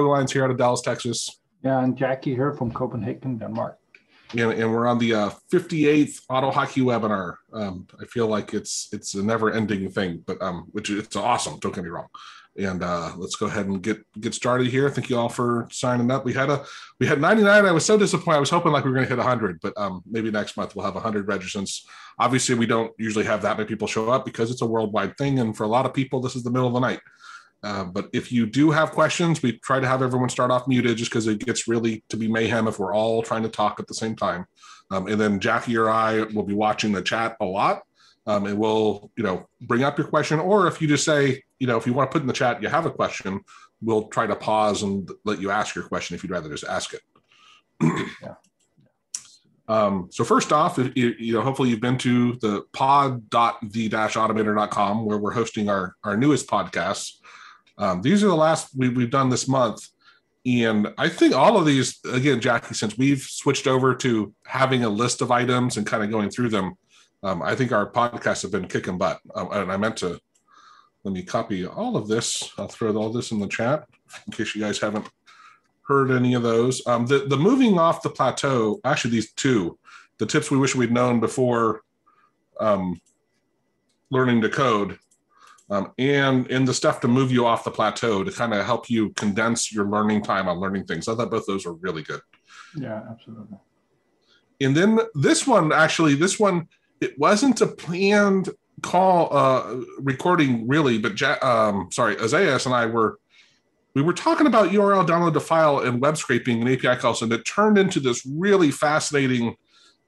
Glines here out of Dallas, Texas. Yeah, and Jackie here from Copenhagen, Denmark. And, and we're on the uh, 58th AutoHotkey webinar. Um, I feel like it's it's a never-ending thing, but um, which it's awesome. Don't get me wrong. And uh, let's go ahead and get get started here. Thank you all for signing up. We had a we had 99. I was so disappointed. I was hoping like we were going to hit 100, but um, maybe next month we'll have 100 registrants. Obviously, we don't usually have that many people show up because it's a worldwide thing, and for a lot of people, this is the middle of the night. Uh, but if you do have questions, we try to have everyone start off muted just because it gets really to be mayhem if we're all trying to talk at the same time. Um, and then Jackie or I will be watching the chat a lot. Um, and we'll, you know, bring up your question. Or if you just say, you know, if you want to put in the chat, you have a question, we'll try to pause and let you ask your question if you'd rather just ask it. yeah. Um, so first off, you, you, know, hopefully you've been to the pod.the-automator.com where we're hosting our, our newest podcasts. Um, these are the last we, we've done this month. And I think all of these, again, Jackie, since we've switched over to having a list of items and kind of going through them, um, I think our podcasts have been kicking butt. Um, and I meant to let me copy all of this. I'll throw all this in the chat in case you guys haven't heard any of those. Um, the, the moving off the plateau, actually, these two, the tips we wish we'd known before um, learning to code um, and in the stuff to move you off the plateau to kind of help you condense your learning time on learning things. I thought both those were really good. Yeah, absolutely. And then this one, actually, this one, it wasn't a planned call uh, recording really, but um, sorry, Isaias and I were we were talking about URL download to file and web scraping and API calls, and it turned into this really fascinating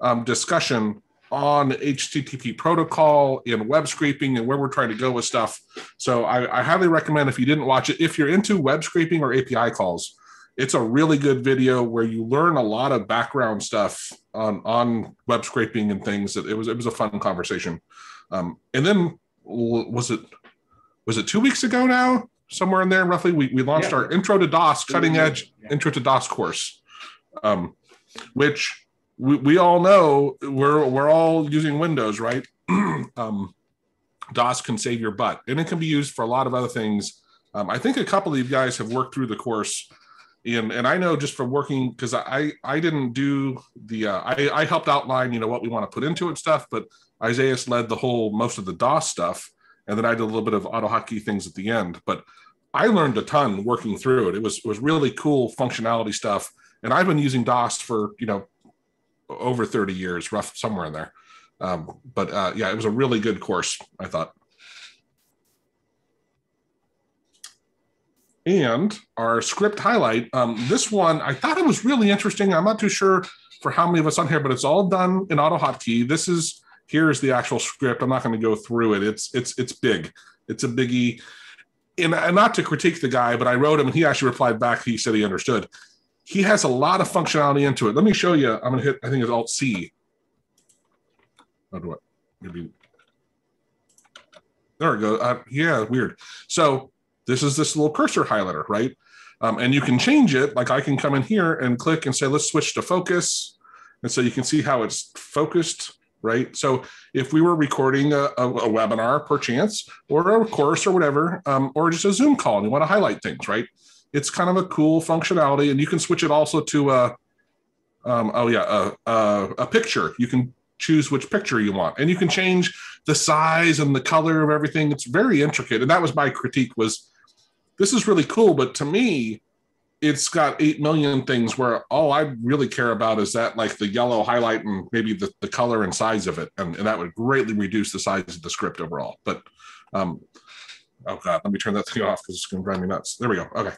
um, discussion on HTTP protocol and web scraping and where we're trying to go with stuff. So I, I, highly recommend if you didn't watch it, if you're into web scraping or API calls, it's a really good video where you learn a lot of background stuff on on web scraping and things. That it was it was a fun conversation. Um, and then was it was it two weeks ago now? Somewhere in there, roughly, we, we launched yeah. our Intro to DOS, cutting edge yeah. Intro to DOS course, um, which we, we all know we're we're all using Windows, right? um, DOS can save your butt, and it can be used for a lot of other things. Um, I think a couple of you guys have worked through the course, and and I know just from working because I I didn't do the uh, I I helped outline you know what we want to put into it stuff, but Isaiah led the whole most of the DOS stuff, and then I did a little bit of AutoHotkey things at the end. But I learned a ton working through it. It was it was really cool functionality stuff, and I've been using DOS for you know over 30 years, rough somewhere in there. Um, but uh, yeah, it was a really good course, I thought. And our script highlight, um, this one, I thought it was really interesting. I'm not too sure for how many of us on here, but it's all done in AutoHotkey. This is here's the actual script. I'm not going to go through it. It's it's it's big. It's a biggie. And, and not to critique the guy, but I wrote him and he actually replied back. He said he understood he has a lot of functionality into it. Let me show you. I'm to hit, I think it's Alt C. How do I, maybe, there we go. Uh, yeah, weird. So this is this little cursor highlighter, right? Um, and you can change it. Like I can come in here and click and say, let's switch to focus. And so you can see how it's focused, right? So if we were recording a, a, a webinar perchance or a course or whatever, um, or just a Zoom call and you want to highlight things, right? It's kind of a cool functionality, and you can switch it also to a, um, oh yeah, a, a, a picture. You can choose which picture you want, and you can change the size and the color of everything. It's very intricate, and that was my critique. Was this is really cool, but to me, it's got 8 million things where all I really care about is that like the yellow highlight and maybe the, the color and size of it. And, and that would greatly reduce the size of the script overall. But um, oh God, let me turn that thing off because it's going to drive me nuts. There we go. Okay.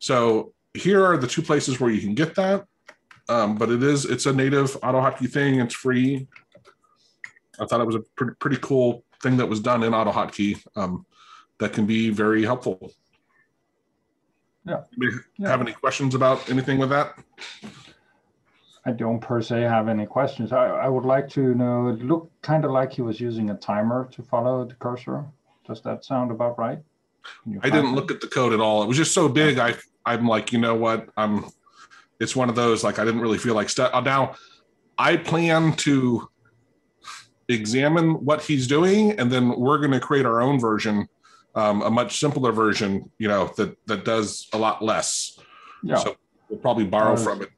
So here are the two places where you can get that. Um, but it is it's a native AutoHotkey thing. It's free. I thought it was a pretty, pretty cool thing that was done in AutoHotkey um, that can be very helpful. Yeah. yeah. Have any questions about anything with that? I don't per se have any questions. I, I would like to know, it looked kind of like he was using a timer to follow the cursor. Does that sound about right? I didn't look at the code at all. It was just so big. I I'm like, you know what? I'm. It's one of those like I didn't really feel like stuff. Now, I plan to examine what he's doing, and then we're going to create our own version, um, a much simpler version. You know that that does a lot less. Yeah. So we'll probably borrow was, from it.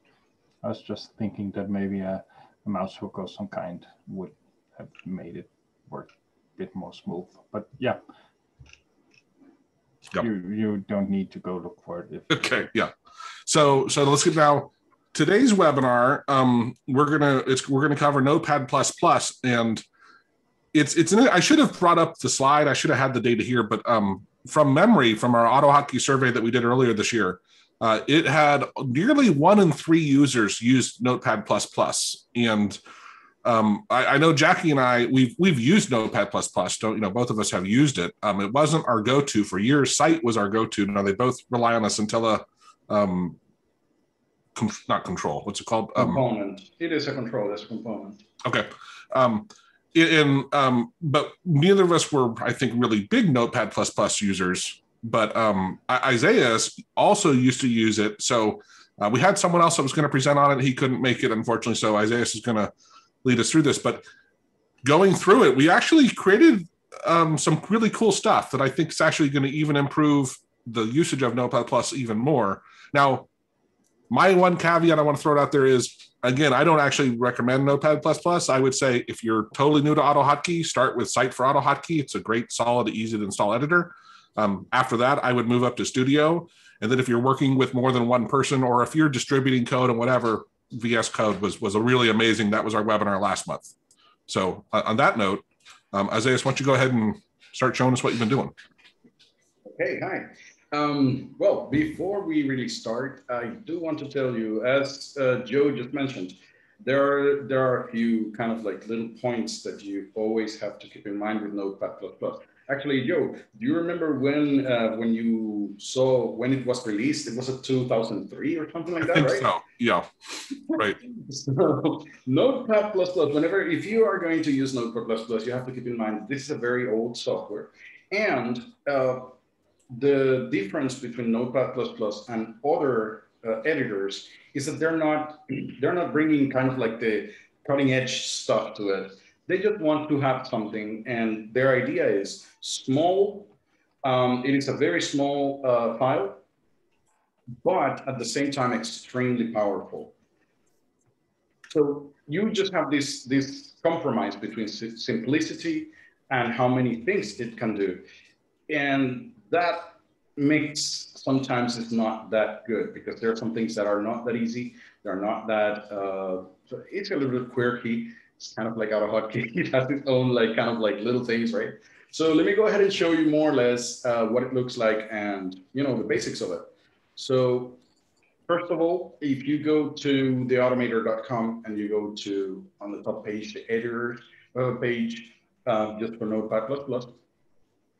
I was just thinking that maybe a, a mouse hook of some kind would have made it work a bit more smooth. But yeah, yep. you you don't need to go look for it. Okay, yeah. So so let's get now today's webinar. Um, we're gonna it's we're gonna cover Notepad plus plus and it's it's an, I should have brought up the slide. I should have had the data here, but um, from memory, from our AutoHotkey survey that we did earlier this year, uh, it had nearly one in three users used Notepad plus plus, and um, I, I, know Jackie and I we've we've used Notepad plus plus. Don't you know? Both of us have used it. Um, it wasn't our go-to for years. SciTE was our go-to. Now they both rely on us until a Scintilla, um, com- not control. What's it called? Um, component. It is a control. It's a component. Okay. Um, in um, but neither of us were, I think, really big Notepad plus plus users. But um, Isaiah also used to use it, so uh, we had someone else that was going to present on it. He couldn't make it, unfortunately. So Isaiah is going to lead us through this. But going through it, we actually created um, some really cool stuff that I think is actually going to even improve the usage of Notepad Plus even more. Now, my one caveat I want to throw it out there is again, I don't actually recommend Notepad Plus Plus. I would say if you're totally new to AutoHotkey, start with SciTE4AutoHotkey. It's a great, solid, easy to install editor. Um, after that, I would move up to Studio. And then if you're working with more than one person, or if you're distributing code and whatever, VS Code was was a really amazing. That was our webinar last month. So uh, on that note, um, Isaiah, why don't you go ahead and start showing us what you've been doing? Okay, hi. Um, well, before we really start, I do want to tell you, as uh, Joe just mentioned, there are there are a few kind of like little points that you always have to keep in mind with Notepad++. Actually, Joe, do you remember when uh, when you saw when it was released? It was a 2003 or something like that, right? So, yeah, right. so, Notepad++, whenever, if you are going to use Notepad++, you have to keep in mind, this is a very old software. And uh, the difference between Notepad++ and other uh, editors is that they're not they're not bringing kind of like the cutting edge stuff to it. They just want to have something, and their idea is small. Um, it is a very small uh, file, but at the same time extremely powerful. So you just have this this compromise between simplicity and how many things it can do, and that makes sometimes it's not that good because there are some things that are not that easy. They're not that, uh, it's a little bit quirky. Kind of like AutoHotkey. It has its own like kind of like little things, right? So let me go ahead and show you more or less uh, what it looks like and you know the basics of it. So first of all, if you go to theautomator.com and you go to on the top page, the editor uh, page, uh, just for Notepad++,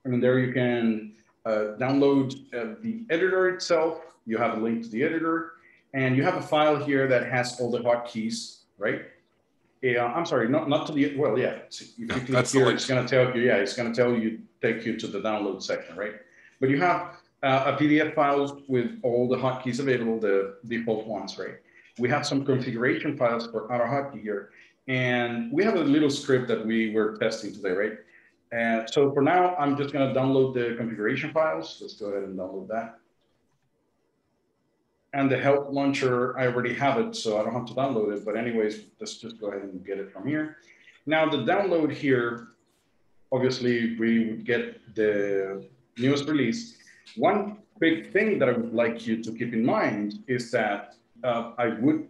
and there you can uh, download uh, the editor itself. You have a link to the editor and you have a file here that has all the hotkeys, right? Yeah, I'm sorry, not, not to the, well, yeah. If you click That's here, it's gonna tell you, yeah, it's gonna tell you, take you to the download section, right? But you have uh, a PDF file with all the hotkeys available, the default ones, right? We have some configuration files for AutoHotkey here. And we have a little script that we were testing today, right? And so for now, I'm just going to download the configuration files. Let's go ahead and download that. And the help launcher, I already have it, so I don't have to download it. But anyways, let's just go ahead and get it from here. Now the download here, obviously we would get the newest release. One big thing that I would like you to keep in mind is that uh, I would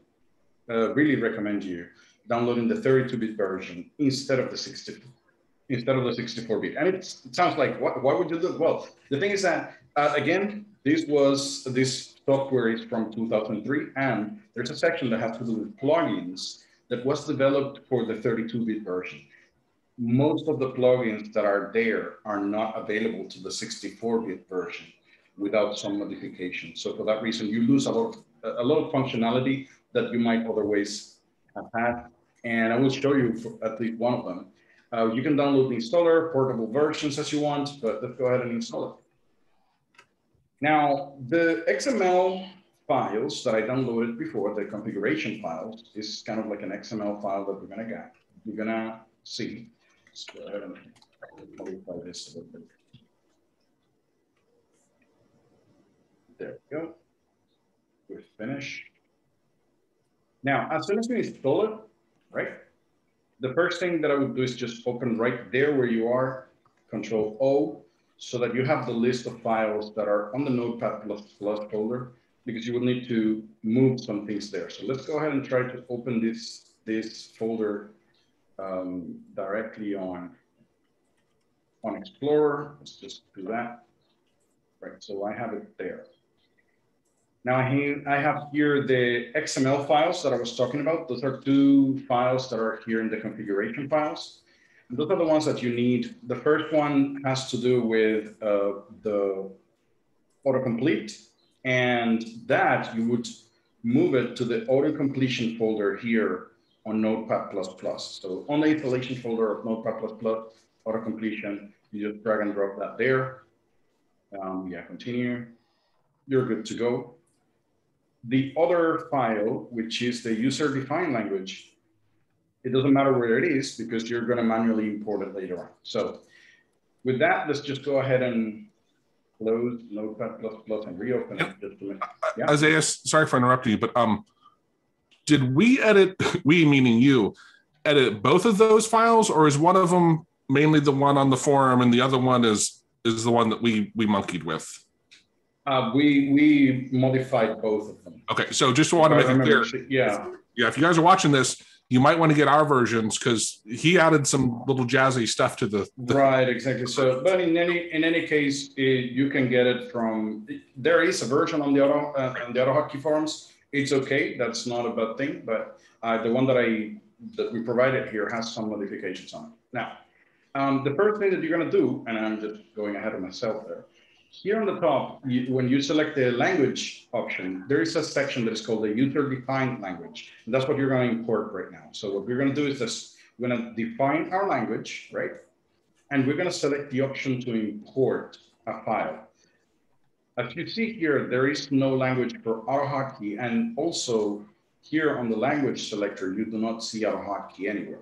uh, really recommend you downloading the 32-bit version instead of the 64 instead of the 64-bit. And it sounds like, what, why would you do? Well, the thing is that, uh, again, this was, this software is from 2003, and there's a section that has to do with plugins that was developed for the 32-bit version. Most of the plugins that are there are not available to the 64-bit version without some modification. So for that reason, you lose a lot, of, a lot of functionality that you might otherwise have had. And I will show you at least one of them. Uh, you can download the installer, portable versions as you want, but let's go ahead and install it. Now, the XML files that I downloaded before, the configuration files, is kind of like an XML file that we're gonna get. We're gonna see. Let's go ahead and modify this a little bit. There we go. with finish. Now, as soon as we install it, right? The first thing that I would do is just open right there where you are, Control O, so that you have the list of files that are on the Notepad++ folder, because you will need to move some things there. So let's go ahead and try to open this, this folder um, directly on, on Explorer. Let's just do that. Right, so I have it there. Now I have here the XML files that I was talking about. Those are two files that are here in the configuration files. Those are the ones that you need. The first one has to do with uh, the autocomplete and that you would move it to the auto completion folder here on Notepad++. So on the installation folder of Notepad++ auto completion, you just drag and drop that there. Um, yeah, continue. You're good to go. The other file, which is the user-defined language, it doesn't matter where it is because you're going to manually import it later on. So with that, let's just go ahead and close Notepad++ and reopen it. Just a minute. Yeah. Isaiah, sorry for interrupting you, but um, did we edit, we meaning you, edit both of those files or is one of them mainly the one on the forum and the other one is is the one that we we monkeyed with? Uh, we we modified both of them. Okay, so just want to make it clear. Yeah, yeah. If you guys are watching this, you might want to get our versions because he added some little jazzy stuff to the, the, right exactly. So but in any in any case it, you can get it from there is a version on the auto uh, on the AutoHotkey forums. It's okay that's not a bad thing but uh, the one that i that we provided here has some modifications on it. Now um, the first thing that you're going to do and i'm just going ahead of myself there here on the top, you, when you select the language option, there is a section that is called the user-defined language. And that's what you're going to import right now. So what we're going to do is this, we're going to define our language, right? And we're going to select the option to import a file. As you see here, there is no language for AutoHotkey. And also here on the language selector, you do not see AutoHotkey anywhere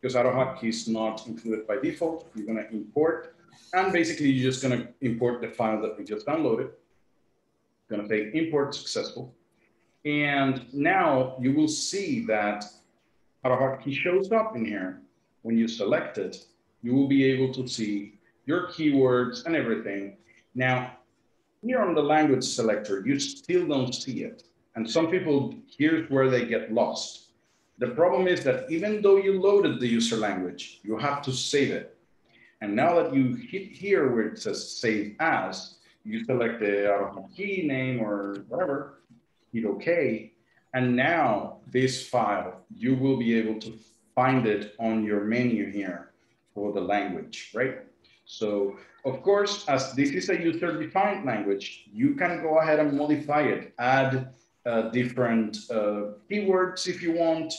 because AutoHotkey is not included by default. You're going to import and basically, you're just going to import the file that we just downloaded. Going to say import successful. And now you will see that AutoHotkey shows up in here. When you select it, you will be able to see your keywords and everything. Now, here on the language selector, you still don't see it. And some people, here's where they get lost. The problem is that even though you loaded the user language, you have to save it. And now that you hit here where it says save as, you select the key name or whatever, hit OK. And now this file, you will be able to find it on your menu here for the language, right? So of course, as this is a user-defined language, you can go ahead and modify it, add uh, different uh, keywords if you want.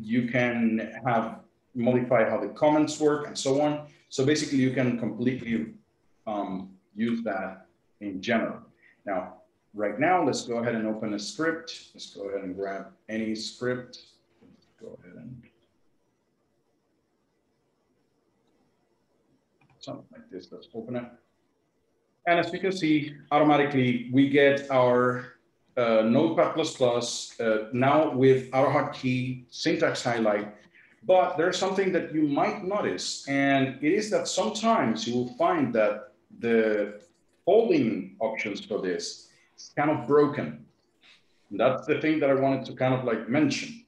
You can have modify how the comments work and so on. So basically you can completely um, use that in general. Now, right now, let's go ahead and open a script. Let's go ahead and grab any script. Let's go ahead and something like this, let's open it. And as you can see, automatically we get our uh, Notepad++ uh, now with AutoHotkey syntax highlight but there's something that you might notice, and it is that sometimes you will find that the folding options for this is kind of broken. And that's the thing that I wanted to kind of like mention.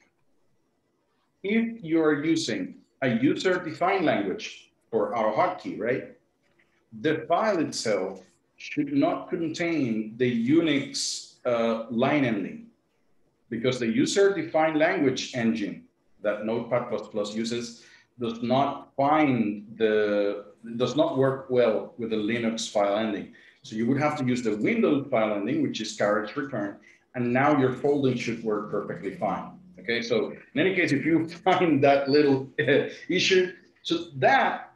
If you're using a user-defined language for AutoHotkey, right? The file itself should not contain the Unix uh, line ending because the user-defined language engine that Notepad++ uses does not find the, does not work well with the Linux file ending. So you would have to use the Windows file ending, which is carriage return, and now your folding should work perfectly fine. Okay, so in any case, if you find that little issue, so that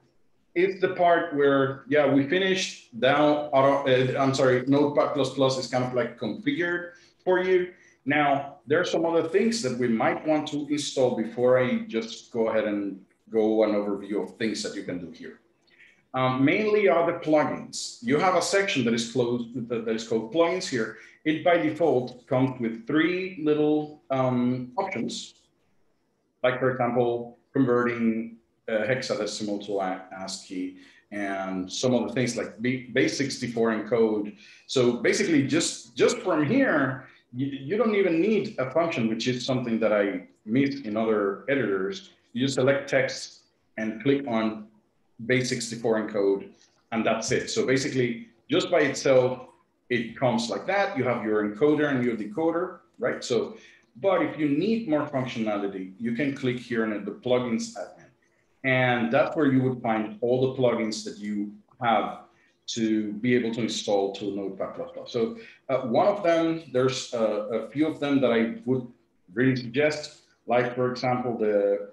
is the part where, yeah, we finished now, uh, I'm sorry, Notepad++ is kind of like configured for you. Now, there are some other things that we might want to install before I just go ahead and go an overview of things that you can do here. um, mainly are the plugins. You have a section that is closed that is called plugins here. It by default comes with three little um, options, like for example, converting uh, hexadecimal to ASCII and some of the things like base64 encode. So basically just, just from here, you, don't even need a function, which is something that I meet in other editors. You select text and click on base64 encode, and that's it. So basically, just by itself, it comes like that. You have your encoder and your decoder, right? So, but if you need more functionality, you can click here in the plugins admin. And that's where you would find all the plugins that you have to be able to install to a Notepad++. So uh, one of them, there's a, a few of them that I would really suggest, like for example, the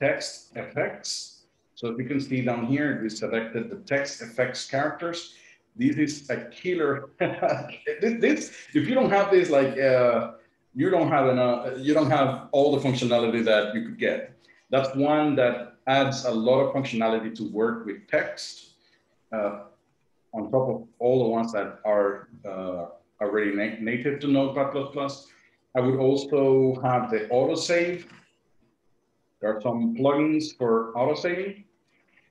TextFX. So if you can see down here, we selected the TextFX characters. This is a killer. this, this, if you don't have this, like uh, you don't have enough, you don't have all the functionality that you could get. That's one that adds a lot of functionality to work with text. Uh, on top of all the ones that are uh, already na native to Notepad++. I would also have the autosave. There are some plugins for autosaving.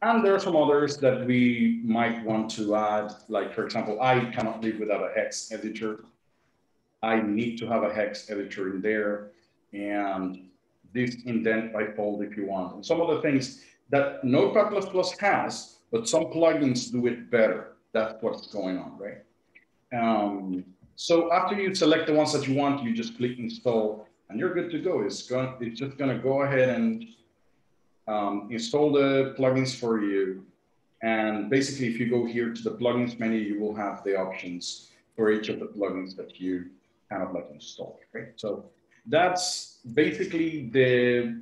And there are some others that we might want to add, like for example, I cannot live without a hex editor. I need to have a hex editor in there and this indent by fold if you want. And some of the things that Notepad++ has, but some plugins do it better that's what's going on, right? Um, so after you select the ones that you want, you just click install and you're good to go. It's going, it's just gonna go ahead and um, install the plugins for you. And basically, if you go here to the plugins menu, you will have the options for each of the plugins that you kind of like install, right? So that's basically the,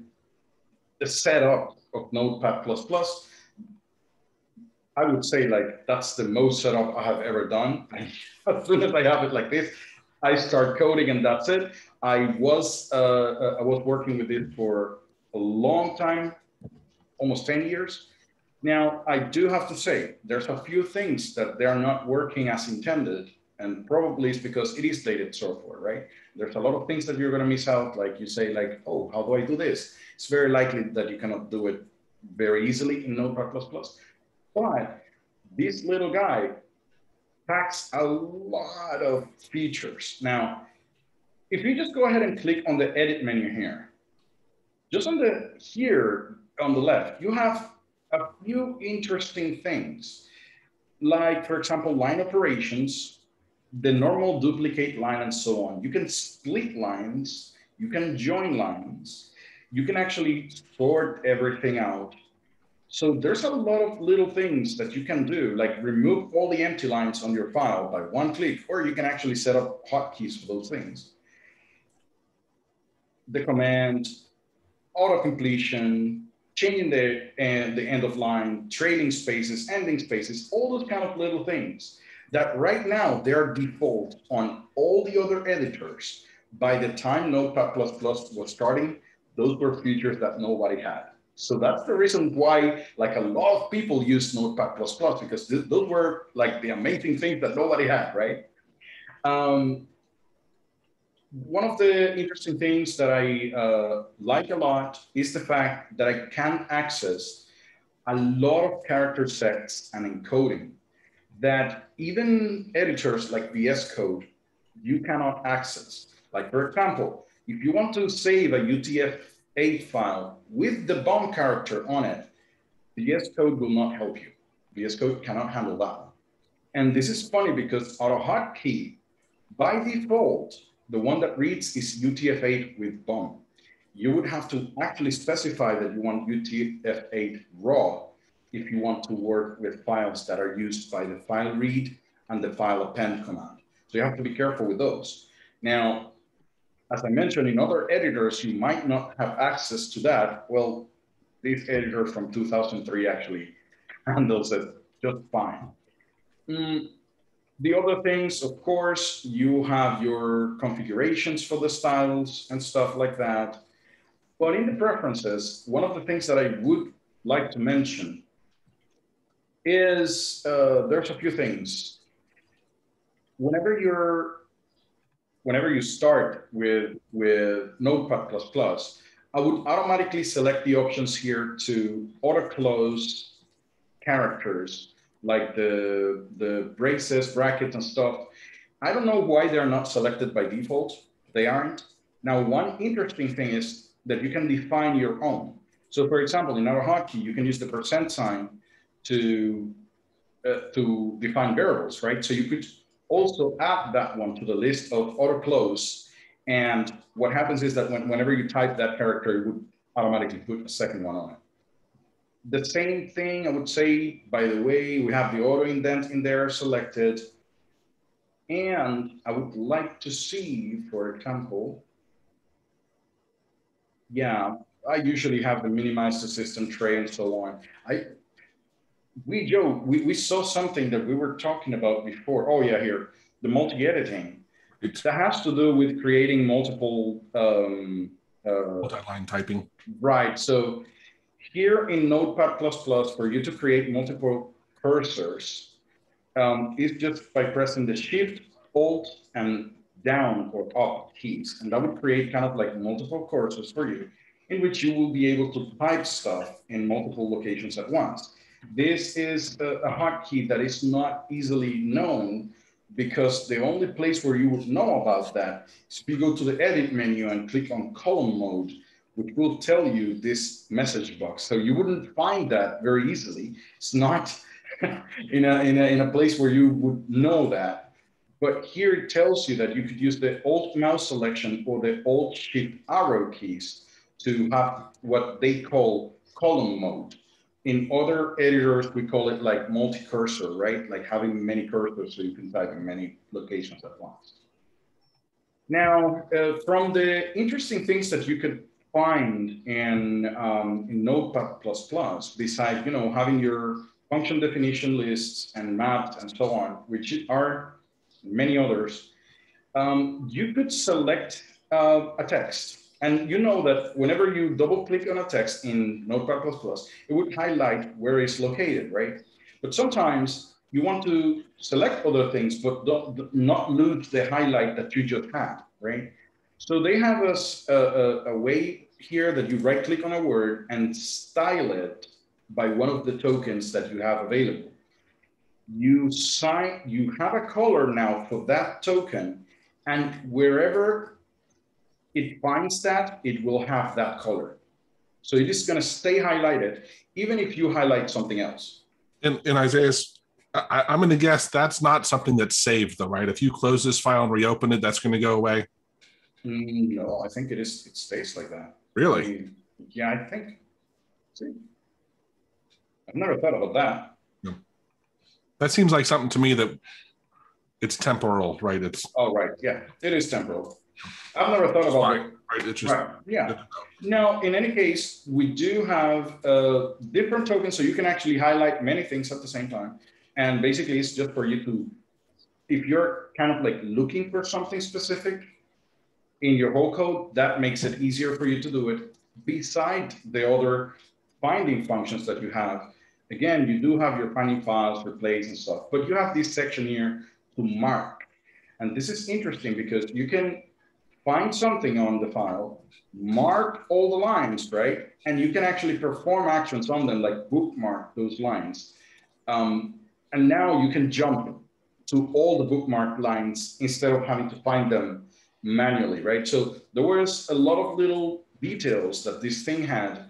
the setup of Notepad++. I would say like that's the most setup I have ever done. as soon as I have it like this, I start coding and that's it. I was uh, uh, I was working with it for a long time, almost 10 years. Now I do have to say there's a few things that they are not working as intended, and probably it's because it is dated software, right? There's a lot of things that you're going to miss out. Like you say, like, oh, how do I do this? It's very likely that you cannot do it very easily in Notepad++. But this little guy packs a lot of features. Now, if you just go ahead and click on the edit menu here, just on the here on the left, you have a few interesting things. Like, for example, line operations, the normal duplicate line and so on. You can split lines, you can join lines, you can actually sort everything out so there's a lot of little things that you can do, like remove all the empty lines on your file by one click, or you can actually set up hotkeys for those things. The command, auto completion, changing the, uh, the end of line, trailing spaces, ending spaces, all those kind of little things that right now they're default on all the other editors. By the time Notepad++ was starting, those were features that nobody had. So that's the reason why, like a lot of people use Notepad++ plus because th those were like the amazing things that nobody had, right? Um, one of the interesting things that I uh, like a lot is the fact that I can access a lot of character sets and encoding that even editors like VS Code, you cannot access. Like for example, if you want to save a UTF 8 file with the BOM character on it, VS Code will not help you. VS Code cannot handle that. And this is funny because AutoHotkey, by default, the one that reads is UTF-8 with BOM. You would have to actually specify that you want UTF-8 raw if you want to work with files that are used by the file read and the file append command. So you have to be careful with those. Now, as I mentioned, in other editors, you might not have access to that. Well, this editor from 2003 actually handles it just fine. Mm, the other things, of course, you have your configurations for the styles and stuff like that. But in the preferences, one of the things that I would like to mention is uh, there's a few things. Whenever you're, whenever you start with, with Notepad++, I would automatically select the options here to auto close characters like the, the braces, brackets and stuff. I don't know why they're not selected by default. They aren't. Now, one interesting thing is that you can define your own. So for example, in AutoHotkey, you can use the percent sign to, uh, to define variables, right? So you could also add that one to the list of auto close. And what happens is that when, whenever you type that character, it would automatically put a second one on it. The same thing I would say, by the way, we have the auto indent in there selected. And I would like to see, for example, yeah, I usually have the minimize the system tray and so on. I we Joe, we, we saw something that we were talking about before. Oh yeah, here the multi-editing. That has to do with creating multiple um, uh, multi-line typing. Right. So here in Notepad++, for you to create multiple cursors, um, is just by pressing the Shift, Alt, and down or up keys. And that would create kind of like multiple cursors for you in which you will be able to type stuff in multiple locations at once. This is a, a hotkey that is not easily known because the only place where you would know about that is if you go to the edit menu and click on column mode, which will tell you this message box. So you wouldn't find that very easily. It's not in, a, in, a, in a place where you would know that. But here it tells you that you could use the Alt mouse selection or the Alt Shift arrow keys to have what they call column mode. In other editors, we call it like multi-cursor, right? Like having many cursors so you can type in many locations at once. Now, uh, from the interesting things that you could find in, um, in Notepad++, besides, you know, having your function definition lists and maps and so on, which are many others, um, you could select uh, a text and you know that whenever you double click on a text in Notepad++, it would highlight where it's located, right? But sometimes you want to select other things, but not lose the highlight that you just had, right? So they have a, a, a way here that you right click on a word and style it by one of the tokens that you have available. You sign, you have a color now for that token and wherever it finds that, it will have that color. So it is going to stay highlighted, even if you highlight something else. And, and Isaiah's, I, am going to guess that's not something that's saved, though, right? If you close this file and reopen it, that's going to go away. Mm, no, I think it is. It stays like that. Really? I mean, yeah, I think. See, I've never thought about that. No. That seems like something to me that it's temporal, right? It's. Oh, right. Yeah, it is temporal. I've never thought about it. Right, right. yeah. Now, in any case, we do have uh, different tokens, so you can actually highlight many things at the same time. And basically, it's just for you to, if you're kind of like looking for something specific in your whole code, that makes it easier for you to do it. Beside the other finding functions that you have, again, you do have your finding files, replace and stuff, but you have this section here to mark. And this is interesting because you can find something on the file, mark all the lines, right? And you can actually perform actions on them, like bookmark those lines. Um, and now you can jump to all the bookmark lines instead of having to find them manually, right? So there was a lot of little details that this thing had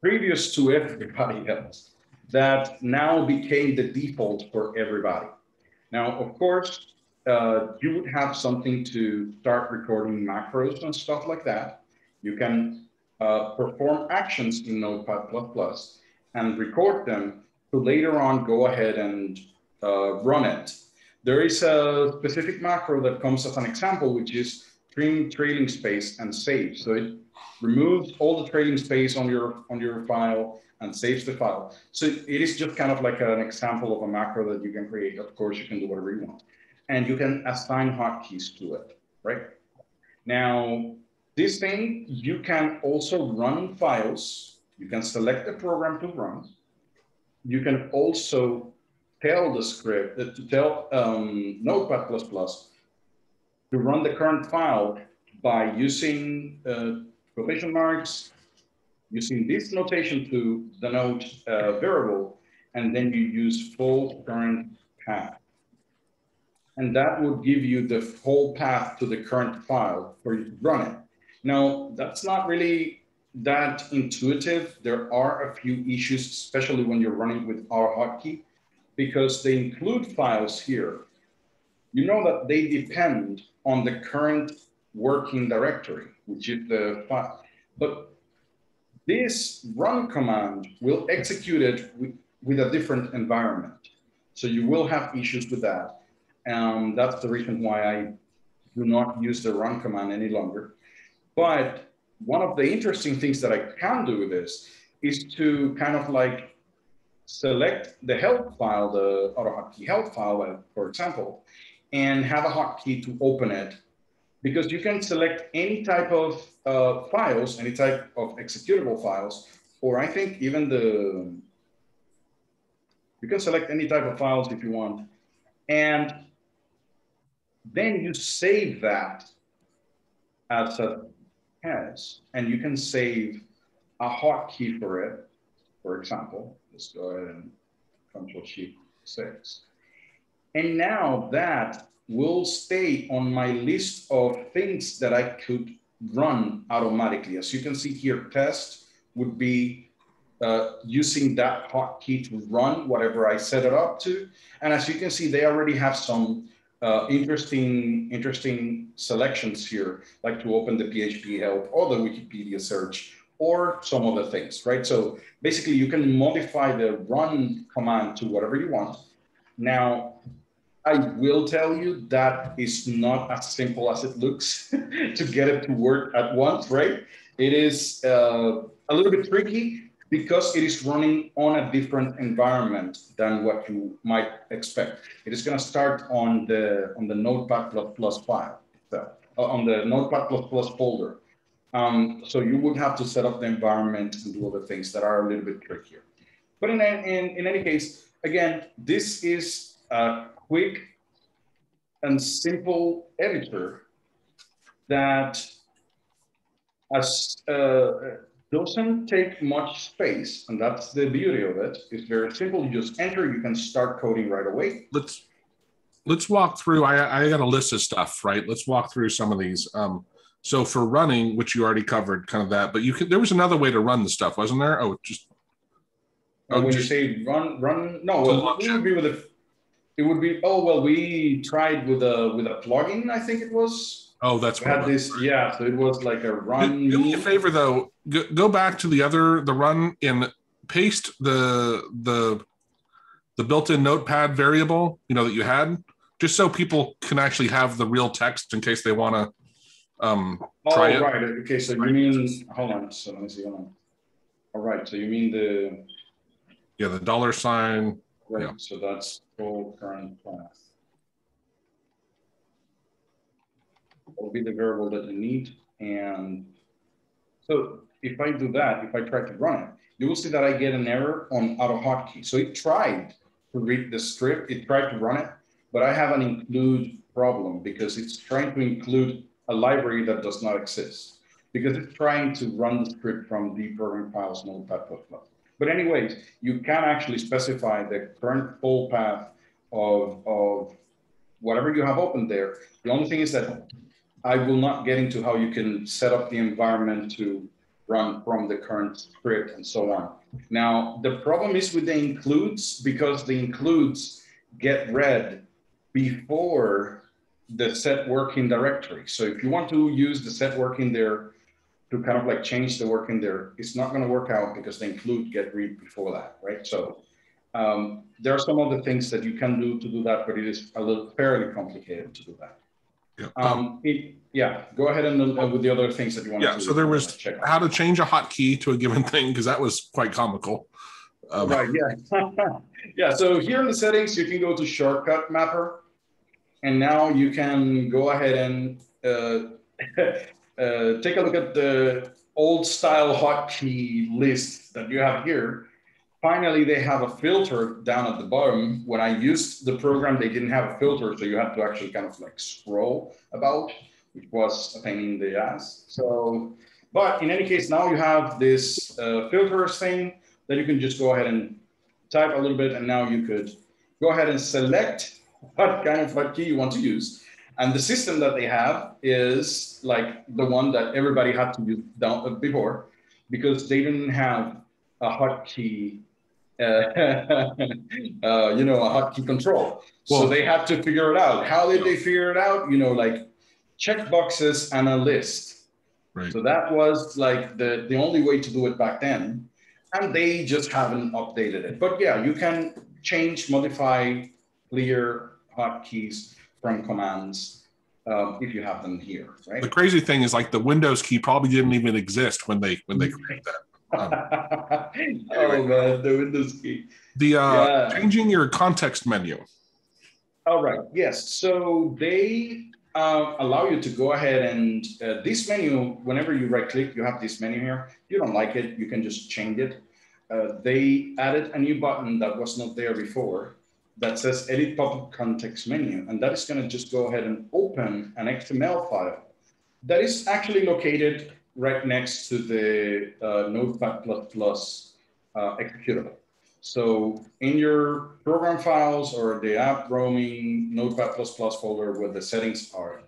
previous to everybody else that now became the default for everybody. Now, of course, uh, you would have something to start recording macros and stuff like that. You can uh, perform actions in Notepad++ and record them to later on go ahead and uh, run it. There is a specific macro that comes as an example, which is trim trailing space and save. So it removes all the trailing space on your on your file and saves the file. So it is just kind of like an example of a macro that you can create. Of course, you can do whatever you want and you can assign hotkeys to it, right? Now, this thing, you can also run files. You can select the program to run, you can also tell the script, uh, to tell um, Notepad++ to run the current file by using uh, quotation marks, using this notation to denote a variable, and then you use full current path. And that would give you the whole path to the current file for you run it. Now, that's not really that intuitive. There are a few issues, especially when you're running with AutoHotkey, because they include files here. You know that they depend on the current working directory, which is the file. But this run command will execute it with a different environment. So you will have issues with that. And that's the reason why I do not use the run command any longer. But one of the interesting things that I can do with this is to kind of like select the help file, the AutoHotkey help file, for example, and have a hotkey to open it because you can select any type of uh, files, any type of executable files, or I think even the, you can select any type of files if you want. And then you save that as a has, and you can save a hotkey for it. For example, let's go ahead and Control Shift six. And now that will stay on my list of things that I could run automatically. As you can see here, test would be uh, using that hotkey to run whatever I set it up to. And as you can see, they already have some uh, interesting, interesting selections here, like to open the PHP help or the Wikipedia search or some other things, right? So basically you can modify the run command to whatever you want. Now, I will tell you that is not as simple as it looks to get it to work at once, right? It is uh, a little bit tricky because it is running on a different environment than what you might expect. It is going to start on the on the Notepad++ file, so, uh, on the Notepad++ Plus folder. Um, so you would have to set up the environment and do other things that are a little bit trickier. But in, in, in any case, again, this is a quick and simple editor that as uh, doesn't take much space, and that's the beauty of it. It's very simple. You just enter, you can start coding right away. Let's let's walk through. I I got a list of stuff, right? Let's walk through some of these. Um, so for running, which you already covered, kind of that, but you could there was another way to run the stuff, wasn't there? Oh, just oh, when just, you say run, run, no, well, we would be with a, it would be. Oh well, we tried with a with a plugin. I think it was. Oh, that's we had this. Yeah, so it was like a run. Do, do me a favor though. Go, go back to the other the run and paste the the the built-in notepad variable you know that you had just so people can actually have the real text in case they want to um oh, try it. right okay so you mean hold on so let me see hold on all right so you mean the yeah the dollar sign right yeah. so that's full current path will be the variable that you need. And so if I do that, if I try to run it, you will see that I get an error on AutoHotkey. So it tried to read the script, it tried to run it, but I have an include problem because it's trying to include a library that does not exist because it's trying to run the script from the program files notepad++. But anyways, you can actually specify the current full path of, of whatever you have open there. The only thing is that I will not get into how you can set up the environment to run from the current script and so on. Now, the problem is with the includes because the includes get read before the set working directory. So if you want to use the set working there to kind of like change the working there, it's not going to work out because the include get read before that, right? So um, there are some other things that you can do to do that, but it is a little fairly complicated to do that. Yeah. Um, it, yeah, go ahead and uh, with the other things that you want. Yeah, to, so there was how to change a hotkey to a given thing because that was quite comical. Um, right. Yeah. yeah. So here in the settings, you can go to shortcut mapper, and now you can go ahead and uh, uh, take a look at the old style hotkey list that you have here, finally, they have a filter down at the bottom. When I used the program, they didn't have a filter, so you had to actually kind of like scroll about, which was a pain in the ass. So, but in any case, now you have this uh, filter thing that you can just go ahead and type a little bit, and now you could go ahead and select what kind of what hotkey you want to use. And the system that they have is like the one that everybody had to use down uh, before, because they didn't have a hotkey, uh, uh, you know, a hotkey control. Well, so they had to figure it out. How did they figure it out? You know, like check boxes and a list. Right. So that was like the, the only way to do it back then. And they just haven't updated it. But yeah, you can change, modify, clear hotkeys from commands um, if you have them here, right? The crazy thing is like the Windows key probably didn't even exist when they when they created that. Um, oh man, the Windows key. The uh, yeah. changing your context menu. All right. Yes. So they uh, allow you to go ahead and uh, this menu. Whenever you right click, you have this menu here. If you don't like it, you can just change it. Uh, they added a new button that was not there before that says edit pop-up context menu. And that is gonna just go ahead and open an XML file that is actually located right next to the uh, Notepad++ uh, executable. So in your program files or the app roaming Notepad++ Plus folder where the settings are,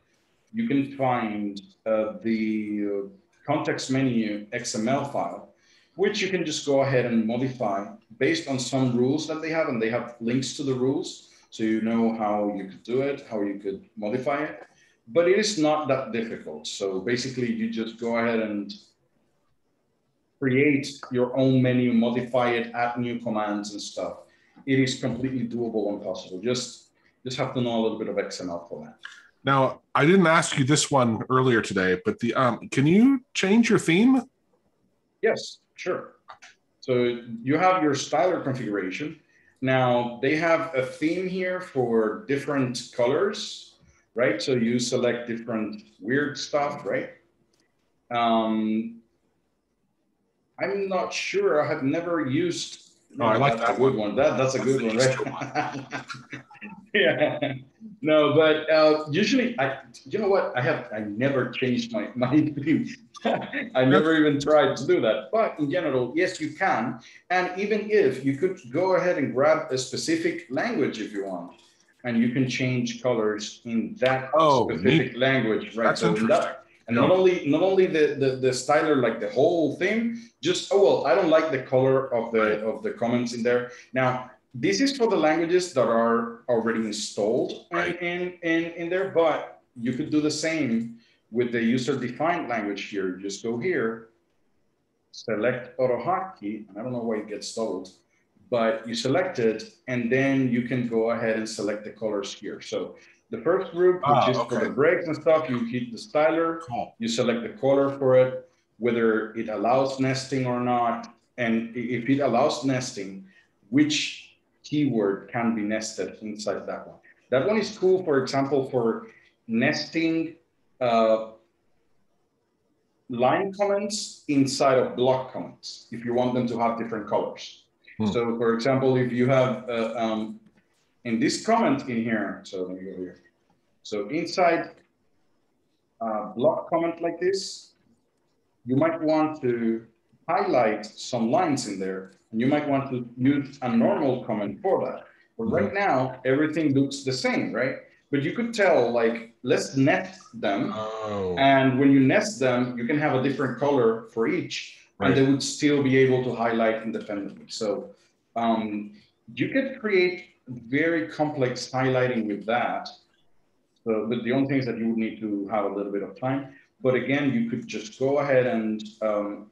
you can find uh, the context menu XML file, which you can just go ahead and modify based on some rules that they have, and they have links to the rules. So you know how you could do it, how you could modify it but it is not that difficult. So basically you just go ahead and create your own menu, modify it, add new commands and stuff. It is completely doable and possible. Just, just have to know a little bit of XML for that. Now, I didn't ask you this one earlier today, but the um, can you change your theme? Yes, sure. So you have your styler configuration. Now they have a theme here for different colors right? So you select different weird stuff, right? Um, I'm not sure. I have never used. Oh, I like that, good one. That that's a good one, right? yeah. No, but uh, usually, I you know what? I have I never changed my my theme. I never even tried to do that. But in general, yes, you can. And even if you could go ahead and grab a specific language if you want and you can change colors in that oh, specific neat. language, right? That's so that, and not only not only the, the the styler, like the whole thing, just oh well, I don't like the color of the of the comments in there. Now this is for the languages that are already installed right. in, in in there, but you could do the same with the user defined language here. Just go here, select AutoHotkey, and I don't know why it gets doubled but you select it and then you can go ahead and select the colors here. So the first group, which ah, is okay. for the breaks and stuff, you hit the styler, cool. you select the color for it, whether it allows nesting or not. And if it allows nesting, which keyword can be nested inside that one. That one is cool, for example, for nesting uh, line comments inside of block comments, if you want them to have different colors. Hmm. So for example, if you have uh, um, in this comment in here, so let me go here. So inside a uh, block comment like this, you might want to highlight some lines in there and you might want to use a normal comment for that. But right hmm. now, everything looks the same, right? But you could tell like, let's nest them. Oh. And when you nest them, you can have a different color for each right. and they would still be able to highlight independently. So um, you could create very complex highlighting with that. So, but the only thing is that you would need to have a little bit of time. But again, you could just go ahead and um,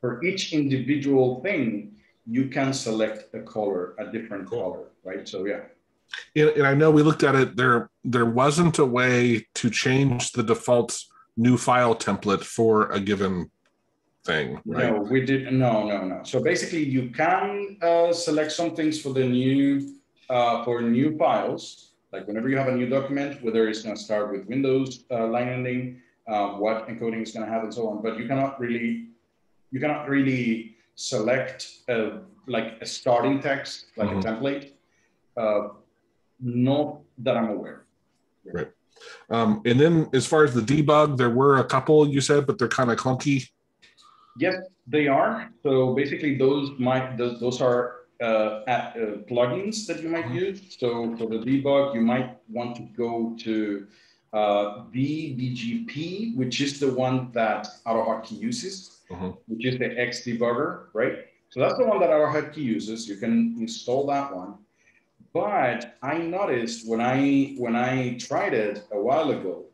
for each individual thing, you can select a color, a different cool. color, right? So yeah. And, and, I know we looked at it. There, there wasn't a way to change the default new file template for a given thing, right? No, we did no, no, no. So basically, you can uh, select some things for the new uh, for new files. Like whenever you have a new document, whether it's going to start with Windows uh, line ending, um, what encoding is going to have, and so on. But you cannot really you cannot really select a like a starting text, like Mhm. a template. Uh, not that I'm aware. Right. Um, and then as far as the debug, there were a couple you said, but they're kind of clunky. Yes, they are. So basically, those might those, those are uh, at, uh, plugins that you might Mhm. use. So for the debug, you might want to go to uh, DBGp, which is the one that AutoHotkey uses, Mhm. which is the X debugger, right? So that's the one that AutoHotkey uses. You can install that one. But I noticed when I when I tried it a while ago,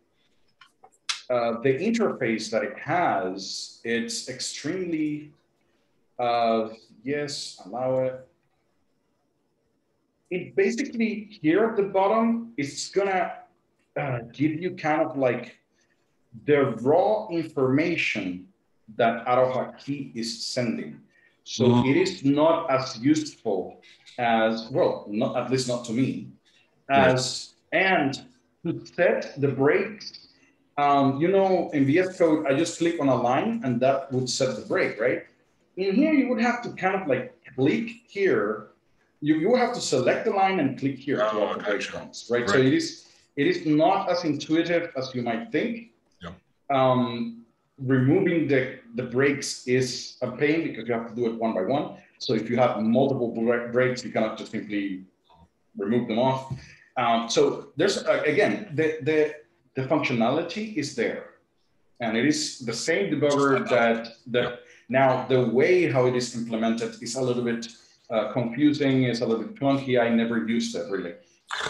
uh, the interface that it has, it's extremely, uh, yes, allow it. It basically here at the bottom, it's gonna uh, give you kind of like the raw information that AutoHotkey is sending. So Mhm. it is not as useful as, well, not at least not to me, as, and to set the breaks um, you know, in VS Code, I just click on a line and that would set the break, right? In here, you would have to kind of like click here. You, you would have to select the line and click here to Oh, add the gotcha. breakpoints, right? So it is it is not as intuitive as you might think. Yeah. Um, removing the, the breaks is a pain because you have to do it one by one. So if you have multiple breaks, you cannot just simply remove them off. Um, so there's uh, again the the the functionality is there, and it is the same debugger that that now the way how it is implemented is a little bit uh, confusing. It's a little bit clunky. I never used it really.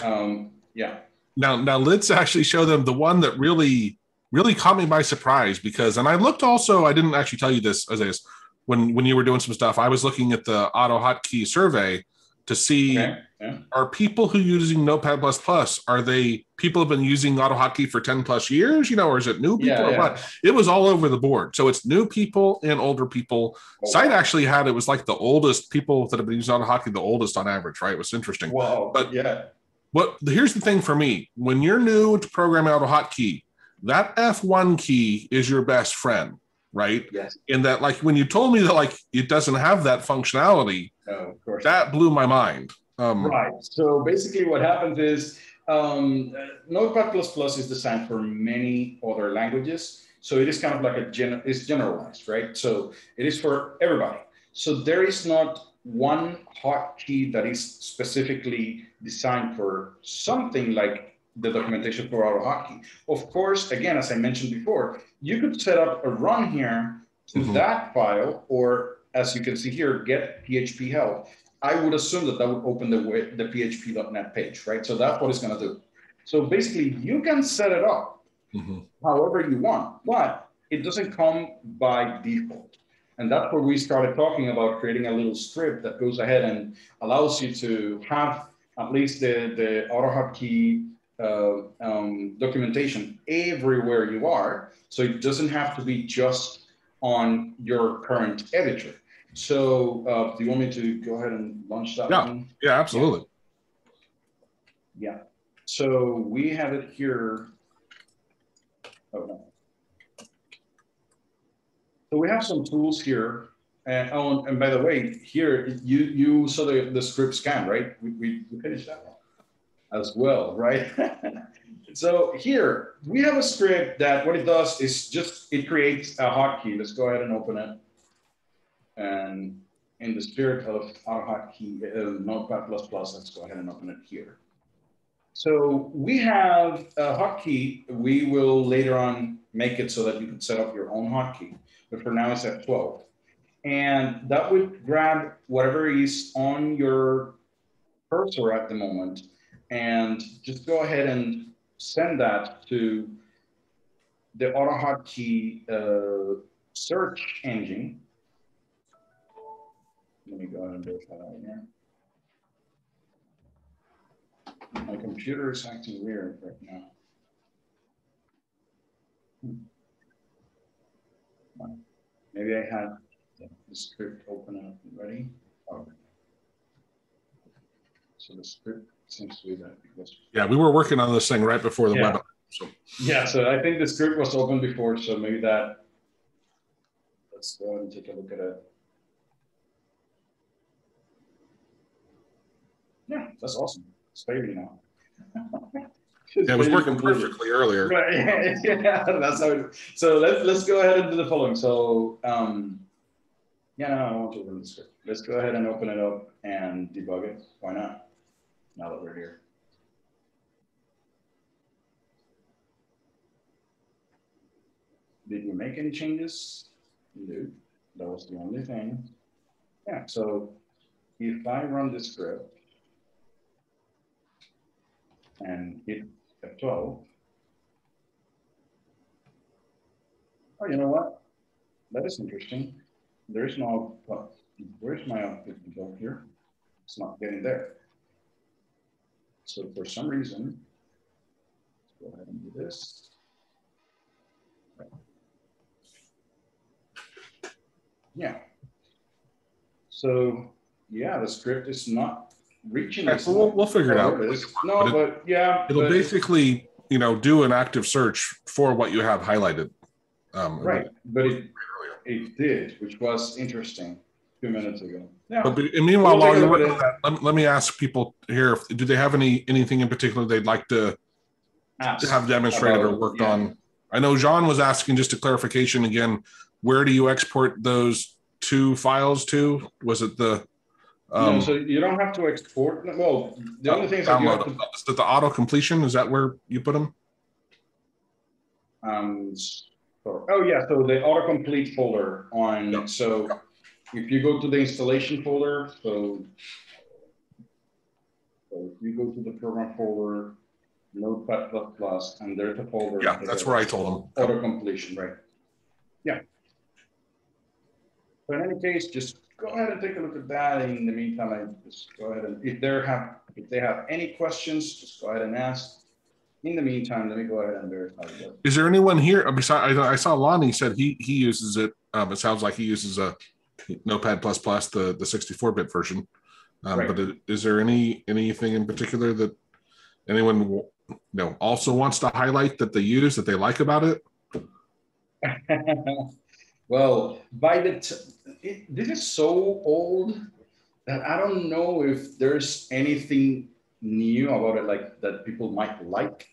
Um, yeah. Now, now let's actually show them the one that really, really caught me by surprise because, and I looked also, I didn't actually tell you this, as is when when you were doing some stuff, I was looking at the AutoHotkey survey to see Okay. Yeah. are people who using Notepad plus plus are they people have been using AutoHotkey for ten plus years, you know, or is it new people Yeah, or yeah. what? It was all over the board, so it's new people and older people. Oh, SciTE wow. actually had it was like the oldest people that have been using AutoHotkey, the oldest on average, right? It was interesting. Wow. But- yeah. What here's the thing for me: when you're new to programming AutoHotkey, that F1 key is your best friend, right? Yes. In that, like when you told me that like it doesn't have that functionality, No, of course. that blew my mind. Um, Right. So basically, what happens is um, Notepad++ is designed for many other languages. So it is kind of like a gen- it's generalized, right? So it is for everybody. So there is not one hotkey that is specifically designed for something like the documentation for AutoHotkey. Of course, again, as I mentioned before, you could set up a run here to Mhm. that file, or as you can see here, get PHP help. I would assume that that would open the, wa- the PHP.NET page, right? So that's what it's going to do. So basically, you can set it up mhm. however you want, but it doesn't come by default. And that's where we started talking about creating a little script that goes ahead and allows you to have at least the, the AutoHotkey uh, um, documentation everywhere you are. So it doesn't have to be just on your current editor. So uh, do you want me to go ahead and launch that Yeah. one? Yeah, absolutely. Yeah. So we have it here. Oh, no. So we have some tools here. And, oh, and by the way, here you you saw the, the script scan, right? We, we, we finished that one as well, right? so here we have a script that what it does is just it creates a hotkey. Let's go ahead and open it. And in the spirit of our hotkey, uh, Notepad++, let's go ahead and open it here. So we have a hotkey. We will later on make it so that you can set up your own hotkey, but for now it's at 12. And that would grab whatever is on your cursor at the moment and just go ahead and send that to the AutoHotkey uh, search engine. Let me go ahead and do that here. My computer is acting weird right now. Hmm. Maybe I had the script open up already. Oh. So the script seems to be that Yeah, we were working on this thing right before the Yeah. webinar. So yeah, so I think the script was open before, so maybe that. Let's go ahead and take a look at it. Yeah, that's awesome. It's failing now. Yeah, it was working perfectly earlier. Right. yeah, that's how. It, so let's let's go ahead and do the following. So um, yeah, no, I want to open the script. Let's go ahead and open it up and debug it. Why not? Now that we're here. Did we make any changes? No, that was the only thing. Yeah, so if I run this script and hit F12, oh, you know what? That is interesting. There is no, where's my output here? It's not getting there. So for some reason, let's go ahead and do this. Yeah. So yeah, the script is not reaching. Yeah, so we'll, we'll figure it out. It is. No, but, it, but yeah, it'll but basically you know do an active search for what you have highlighted. Um, right, but it it did, which was interesting few minutes ago. Yeah. But, meanwhile, we'll while you're working that, let, let, me ask people here: if, Do they have any anything in particular they'd like to, to have demonstrated about, or worked yeah. on? I know Jean was asking just a clarification again. Where do you export those two files to? Was it the um, no, so you don't have to export. Well, the only thing is that you have to, is that the auto completion. Is that where you put them? Um, oh yeah, so the autocomplete folder on. Yep. So yep. If you go to the installation folder, so, so if you go to the program folder, Notepad++, and there's a folder. Yeah, that's where I told them. Auto completion, right? Yeah. But in any case, just go ahead and take a look at that. In the meantime, I just go ahead and if they have if they have any questions, just go ahead and ask. In the meantime, let me go ahead and verify. Is there anyone here? Besides, I, I saw Lonnie said he he uses it. Um, it sounds like he uses a Notepad plus plus the the 64 bit version. Um, right. But is there any anything in particular that anyone you know also wants to highlight that they use that they like about it? well, by the it, this is so old that I don't know if there's anything new about it, like that people might like.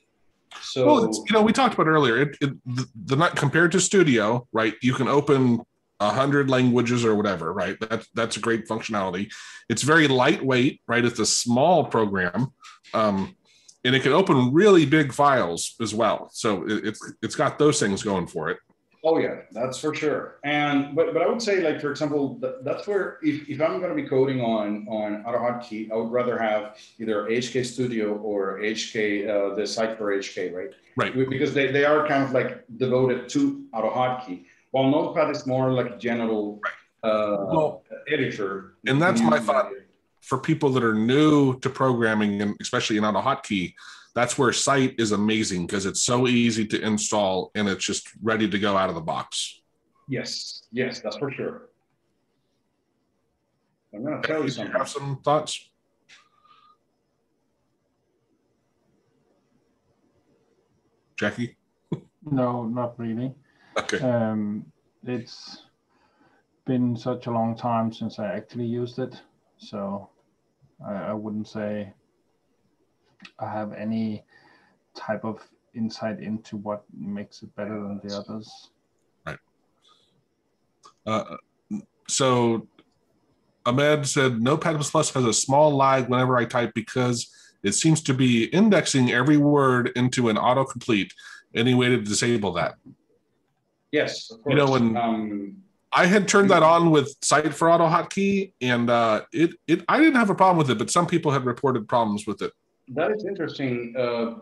So, well, you know, we talked about earlier. It, it the, the not compared to Studio, right? You can open a hundred languages or whatever, right? That's that's a great functionality. It's very lightweight, right? It's a small program, um, and it can open really big files as well. So it, it's it's got those things going for it. Oh yeah, that's for sure. And but but I would say like for example, that, that's where if, if I'm going to be coding on on AutoHotkey, I would rather have either AHK Studio or AHK uh, the SciTE for AHK, right? Right. Because they, they are kind of like devoted to AutoHotkey, while Notepad is more like a general uh, well, editor. And that's my thought for people that are new to programming and especially in AutoHotkey that's where SciTE is amazing because it's so easy to install and it's just ready to go out of the box. Yes, yes, that's for sure. I'm going to tell you something. You have some thoughts? Jackie? no, not really. Okay. Um, it's been such a long time since I actually used it, so I, I wouldn't say I have any type of insight into what makes it better than the others. Right. Uh, so Ahmed said Notepad++ Plus has a small lag whenever I type because it seems to be indexing every word into an autocomplete. Any way to disable that? Yes, You know, when um, I had turned that on with SciTE4AutoHotkey, and uh, it it I didn't have a problem with it, but some people had reported problems with it. That is interesting. Uh,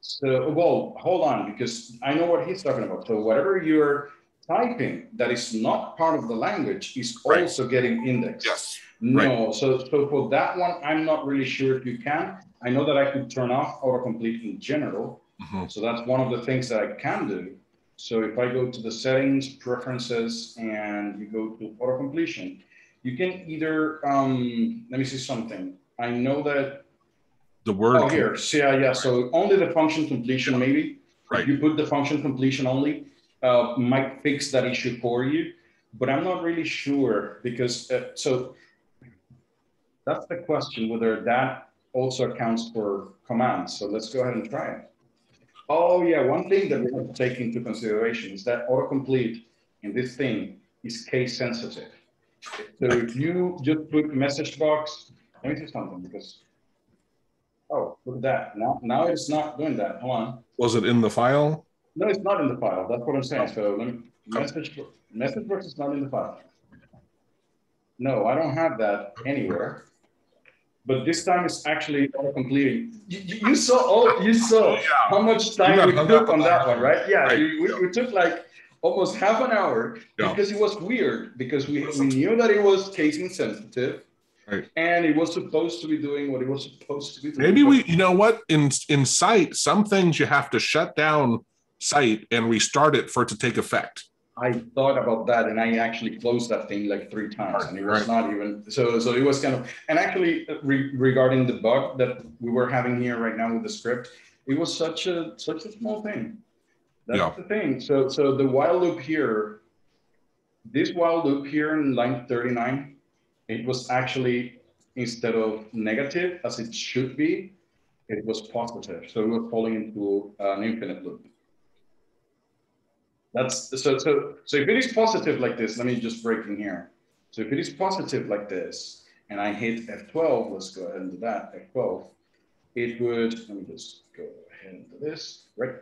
so, well, hold on, because I know what he's talking about. So, whatever you're typing that is not part of the language is right. also getting indexed. Yes. No, right. so so for that one, I'm not really sure if you can. I know that I could turn off autocomplete in general. Mm-hmm. So that's one of the things that I can do. So if I go to the settings, preferences, and you go to auto completion, you can either um, let me see something. I know that the word. Oh, here, so yeah, yeah. So only the function completion, maybe. Right. If you put the function completion only, uh, might fix that issue for you. But I'm not really sure because uh, so that's the question whether that also accounts for commands. So let's go ahead and try it. Oh yeah, one thing that we have to take into consideration is that autocomplete in this thing is case sensitive. So if you just put message box, let me see something because, oh, look at that. Now, now it's not doing that. Hold on. Was it in the file? No, it's not in the file. That's what I'm saying. So let me, message, message box is not in the file. No, I don't have that anywhere. But this time it's actually auto completing. You, you, saw all you saw oh, yeah. how much time we took on that one, right? Yeah, right. We, we, took like almost half an hour yeah. because it was weird because we, we knew that it was case insensitive. Right. And it was supposed to be doing what it was supposed to be doing. Maybe we, you know what, in in SciTE, some things you have to shut down SciTE and restart it for it to take effect. I thought about that and I actually closed that thing like three times and it was right. not even so so it was kind of and actually uh, re, regarding the bug that we were having here right now with the script it was such a such a small thing that's yeah. the thing so so the while loop here this while loop here in line 39 it was actually instead of negative as it should be it was positive so it was falling into an infinite loop that's so so so if it is positive like this, let me just break in here. So if it is positive like this, and I hit F12, let's go ahead and do that, F12, it would, let me just go ahead and do this, right?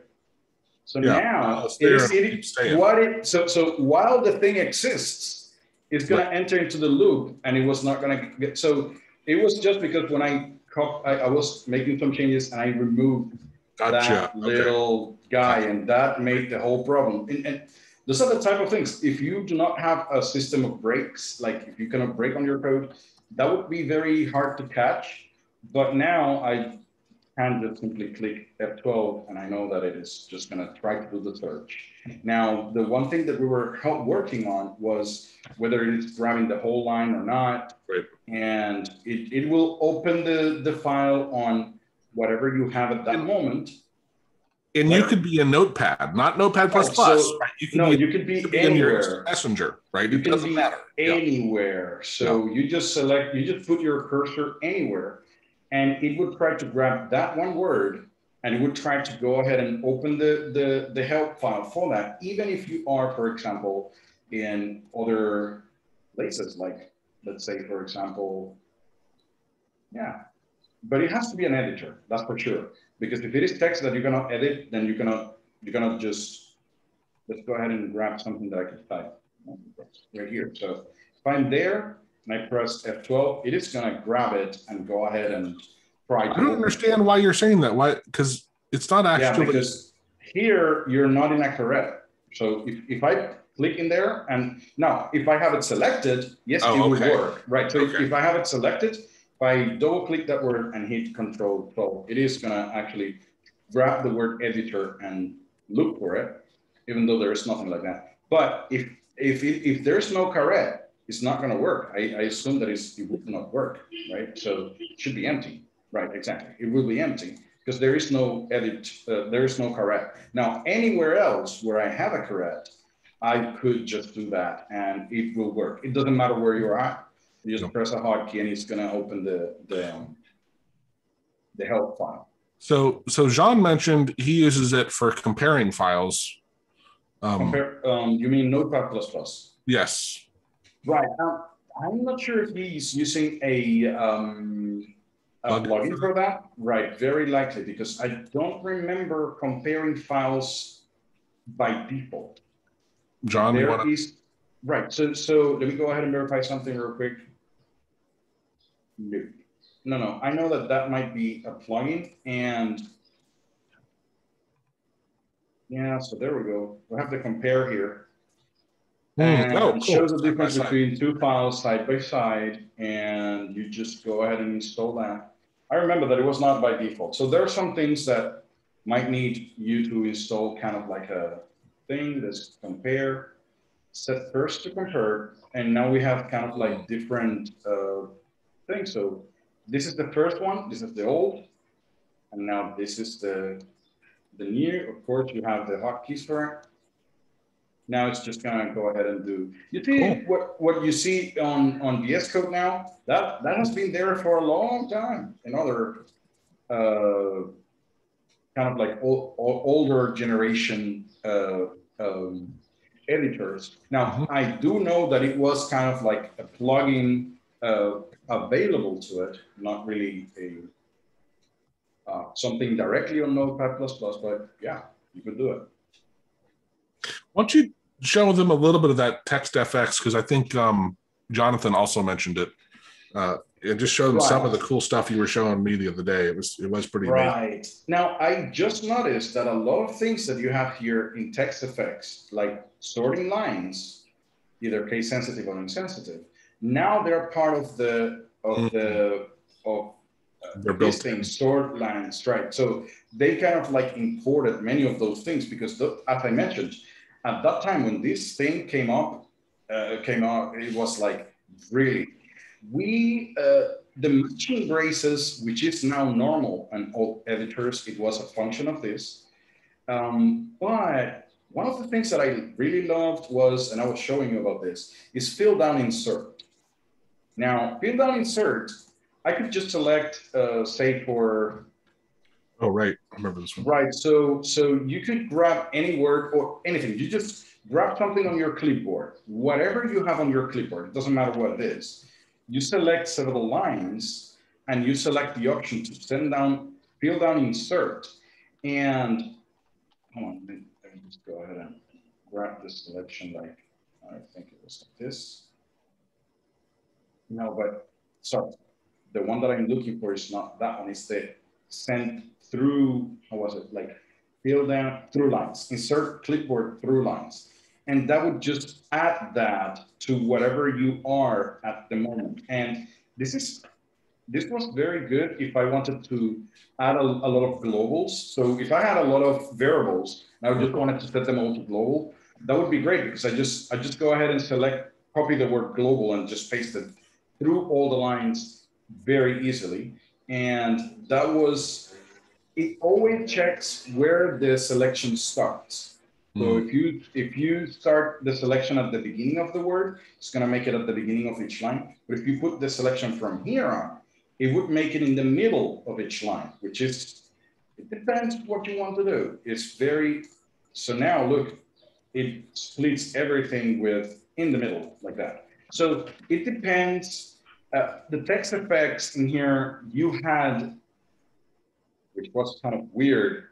So yeah, now it is, it, what it, so, so while the thing exists, it's going right. to enter into the loop and it was not going to get, so it was just because when I, I, I was making some changes and I removed gotcha. that little okay. guy, and that made the whole problem. And, and, those are the type of things. If you do not have a system of breaks, like if you cannot break on your code, that would be very hard to catch. But now I can just simply click F12 and I know that it is just gonna try to do the search. Now, the one thing that we were working on was whether it is grabbing the whole line or not. Right. And it, it will open the, the file on whatever you have at that moment. And you could be a notepad, not notepad plus oh. So, right? You can no, be, you could be, you anywhere. messenger, right? You it doesn't matter. Anywhere. Yeah. So yeah. you just select, you just put your cursor anywhere, and it would try to grab that one word and it would try to go ahead and open the, the, the help file for that, even if you are, for example, in other places, like let's say, for example, yeah, but it has to be an editor, that's for sure. Because if it is text that you cannot edit, then you cannot you cannot just let's go ahead and grab something that I can type right here. So if I'm there and I press F12, it is gonna grab it and go ahead and try. I don't understand why you're saying that. Why? Because it's not actually. Yeah, because here you're not in a caret. So if, if I click in there and now if I have it selected, yes, oh, it okay. will work. Right. So okay. if, if I have it selected, if I double click that word and hit control 12, it is gonna actually grab the word editor and look for it, even though there is nothing like that. But if if if there's no caret, it's not gonna work. I, I assume that it would not work, right? So it should be empty, right? Exactly, it will be empty because there is no edit, uh, there is no caret. Now anywhere else where I have a caret, I could just do that and it will work. It doesn't matter where you're at. You just press a hotkey and it's going to open the the, um, the help file. So so Jean mentioned he uses it for comparing files. Um, Compare, um, you mean Notepad++? Plus Yes. Right. Um, I'm not sure if he's using a, um, a plugin for that. Right. Very likely because I don't remember comparing files by default. John, there wanna... is, right. So so let me go ahead and verify something real quick. No, no, no. I know that that might be a plugin and yeah, so there we go. We'll have to compare here. Hmm, and oh, cool. it shows the difference between two files side by side, and you just go ahead and install that. I remember that it was not by default. So there are some things that might need you to install kind of like a thing that's compare, set first to compare, and now we have kind of like different uh, thing. So this is the first one, this is the old, and now this is the, the new. Of course, you have the hotkeys for it. Now it's just gonna go ahead and do. You see cool. what what you see on on VS Code now? That that has been there for a long time in other uh, kind of like old, older generation uh, um, editors. Now mm-hmm. I do know that it was kind of like a plugin uh, available to it, not really a uh, something directly on Notepad++, but yeah, you could do it. Why don't you show them a little bit of that TextFX because I think um, Jonathan also mentioned it. Uh, and just show them right. some of the cool stuff you were showing me the other day. It was it was pretty right. Amazing. Now I just noticed that a lot of things that you have here in TextFX, like sorting lines, either case sensitive or insensitive, now they're part of the of mm-hmm. the of uh, they're thing, sort lines, right? So they kind of like imported many of those things because, the, as I mentioned, at that time when this thing came up, uh, came out, it was like really, we, uh, the matching braces, which is now normal and all editors, it was a function of this. Um, but one of the things that I really loved was, and I was showing you about this, is fill down insert. Now, fill down insert, I could just select, uh, say for Oh, right. I remember this one. Right. So, so you could grab any word or anything. You just grab something on your clipboard, whatever you have on your clipboard. It doesn't matter what it is. You select several lines, and you select the option to send down, fill down, insert, and hold on. Let me, just go ahead and grab the selection. Like I think it was like this. No, but sorry, the one that I'm looking for is not that one. It's the send through, how was it, like fill down through lines, insert clipboard through lines. And that would just add that to whatever you are at the moment. And this is this was very good if I wanted to add a, a, lot of globals. So if I had a lot of variables and I just wanted to set them all to global, that would be great because I just I just go ahead and select copy the word global and just paste it through all the lines very easily. And that was it always checks where the selection starts. So mm. if you if you start the selection at the beginning of the word, it's gonna make it at the beginning of each line. But if you put the selection from here on, it would make it in the middle of each line, which is it depends what you want to do. It's very so now look, it splits everything with in the middle like that. So it depends. Uh, the effects in here, you had which was kind of weird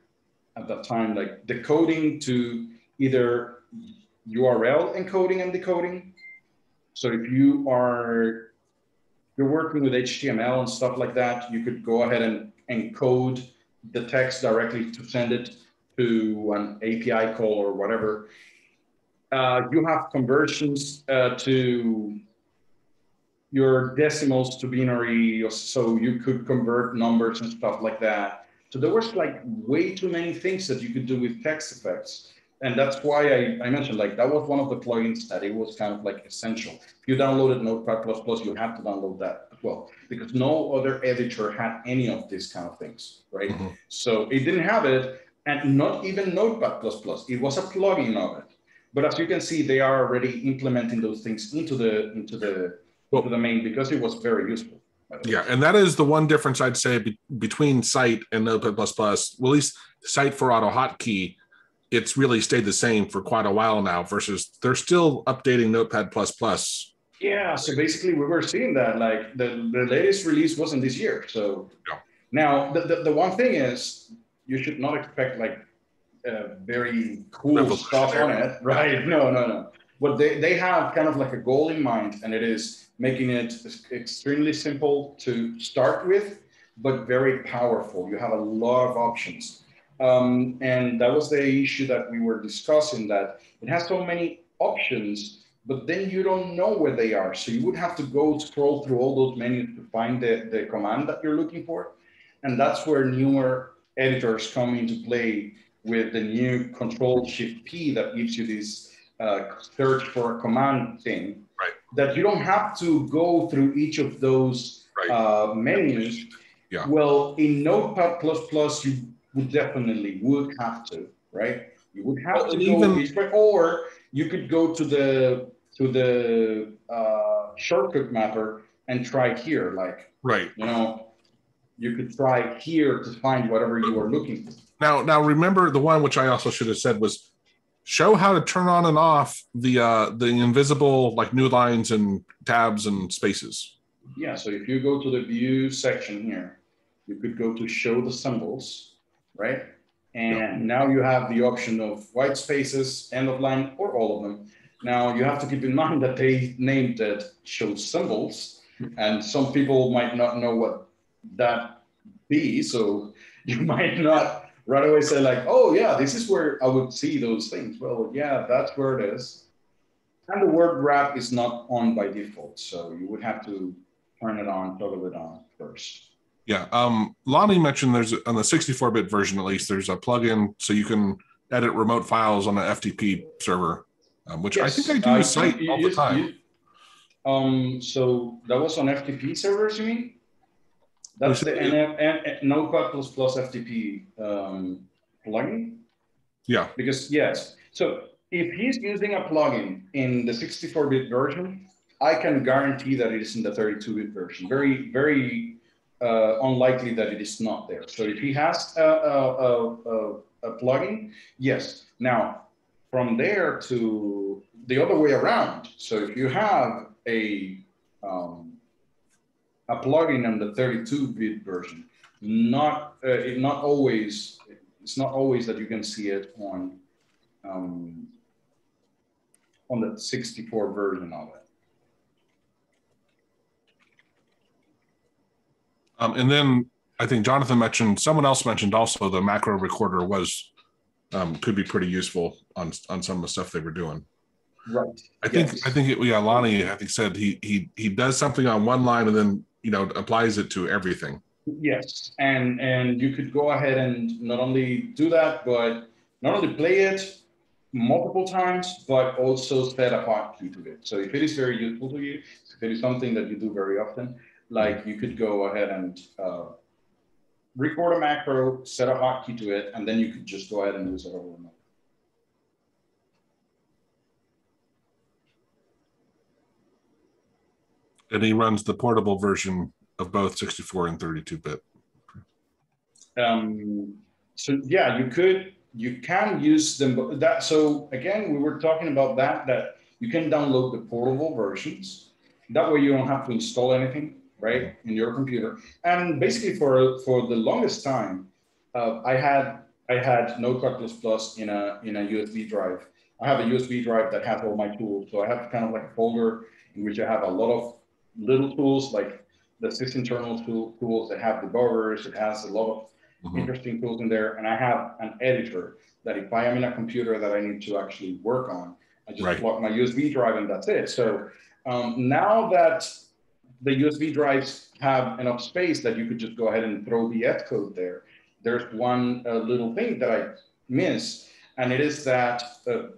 at that time, like decoding to either URL encoding and decoding. So if you are you're working with HTML and stuff like that, you could go ahead and encode the text directly to send it to an API call or whatever. Uh, you have conversions uh, to your decimals to binary, so you could convert numbers and stuff like that. So there was like way too many things that you could do with text effects. And that's why I, I mentioned like that was one of the plugins that it was kind of like essential. If you downloaded Notepad++, Plus you have to download that as well because no other editor had any of these kind of things, right? Mm-hmm. So it didn't have it and not even Notepad++. It was a plugin of it. But as you can see, they are already implementing those things into the into the well, into the main because it was very useful. Yeah, and that is the one difference I'd say be- between SciTE and Notepad++. Well, at least SciTE4AutoHotkey, it's really stayed the same for quite a while now. Versus they're still updating Notepad++. Yeah, so basically we were seeing that like the, the latest release wasn't this year. So yeah. now the, the, the one thing is you should not expect like uh, very cool stuff on it, right? No, no, no. But they, they have kind of like a goal in mind, and it is making it extremely simple to start with, but very powerful. You have a lot of options. Um, and that was the issue that we were discussing that it has so many options, but then you don't know where they are. So you would have to go scroll through all those menus to find the, the command that you're looking for. And that's where newer editors come into play with the new control shift P that gives you this uh, search for a command thing right. that you don't have to go through each of those right. uh, menus. Yeah. Well, in Notepad++, you would definitely would have to, right? You would have well, to go even, each or you could go to the to the uh, shortcut mapper and try here, like Right. you know, you could try here to find whatever you are looking for. Now, now remember the one which I also should have said was show how to turn on and off the uh the invisible like new lines and tabs and spaces. Yeah, so if you go to the view section here, you could go to show the symbols, right? And now you have the option of white spaces, end of line, or all of them. Now you have to keep in mind that they named it show symbols, and some people might not know what that be. So you might not right away say like, oh yeah, this is where I would see those things. Well, yeah, that's where it is. And the word wrap is not on by default, so you would have to turn it on, toggle it on first. Yeah. Um Lonnie mentioned there's on the 64-bit version at least there's a plugin so you can edit remote files on an FTP server, um, which I think I do uh, cite all the time. you- um, so that was on FTP servers, you mean? That's the. NF, N- Notepad plus plus FTP um, plugin. yeah. Because yes, so if he's using a plugin in the 64-bit version, I can guarantee that it is in the 32-bit version. Very, very uh, unlikely that it is not there. So if he has a, a, a, a, a plugin, yes. Now, from there to the other way around. So if you have a um, a plugin on the 32-bit version, not uh, it not always it's not always that you can see it on um, on the 64 version of it. Um, and then I think Jonathan mentioned someone else mentioned also the macro recorder was um, could be pretty useful on on some of the stuff they were doing. Right. I think Yes. I think it, yeah, Lonnie I think said he he he does something on one line and then you know applies it to everything. Yes, and and you could go ahead and not only do that, but not only play it multiple times, but also set a hotkey to it. So if it is very useful to you, if it is something that you do very often, like you could go ahead and uh, record a macro, set a hotkey to it, and then you could just go ahead and use it over and over. And he runs the portable version of both 64 and 32 bit. um, so yeah, you could, you can use them, that, so again, we were talking about that, that you can download the portable versions. That way you don't have to install anything, right, in your computer. And basically for, for the longest time, uh, I had, I had Notepad++ plus in a, in a USB drive. I have a USB drive that has all my tools. So I have kind of like a folder in which I have a lot of little tools like the sys internal tool, tools that have debuggers. It has a lot of Mhm. interesting tools in there. And I have an editor that if I am in a computer that I need to actually work on, I just Right. plug my USB drive and that's it. So um, now that the USB drives have enough space that you could just go ahead and throw the F code there, there's one uh, little thing that I miss. And it is that, uh,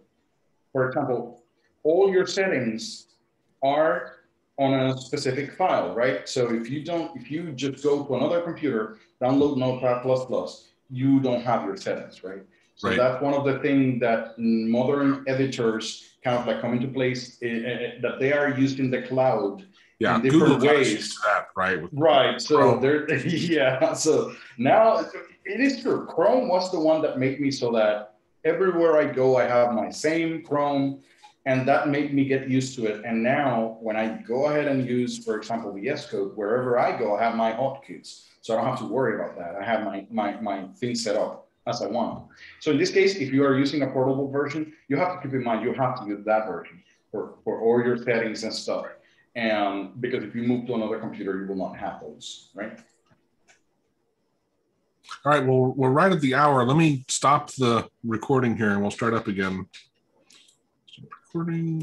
for example, all your settings are on a specific file, right? So if you don't, if you just go to another computer, download Notepad++, Plus you don't have your settings, right? So Right. that's one of the things that modern editors kind of like come into place, eh, eh, eh, that they are used in the cloud. Yeah, in different Google ways. that, right? Right. So there, yeah. So now it is true. Chrome was the one that made me so that everywhere I go, I have my same Chrome, and that made me get used to it. And now when I go ahead and use, for example, VS Code, wherever I go, I have my hotkeys, so I don't have to worry about that. I have my my my thing set up as I want. So in this case, if you are using a portable version, you have to keep in mind you have to use that version for for all your settings and stuff. And because if you move to another computer, you will not have those, right? All right, well, we're right at the hour. Let me stop the recording here and we'll start up again. Recording.